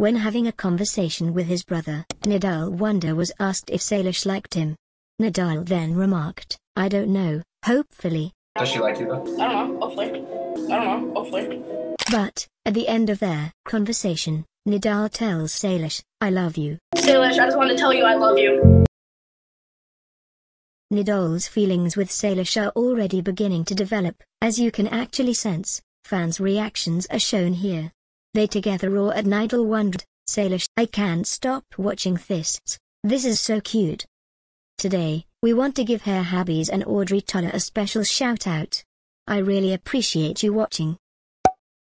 When having a conversation with his brother, Nidal Wonder was asked if Salish liked him. Nidal then remarked, I don't know, hopefully. Does she like you though? I don't know. Hopefully. I don't know. Hopefully. But, at the end of their conversation, Nidal tells Salish, I love you. Salish, I just wanted to tell you I love you. Nidal's feelings with Salish are already beginning to develop, as you can actually sense. Fans' reactions are shown here. They together roar at Nidal wondered, Salish, I can't stop watching this. This is so cute. Today, we want to give Hair Habbies and Audrey Toller a special shout out. I really appreciate you watching.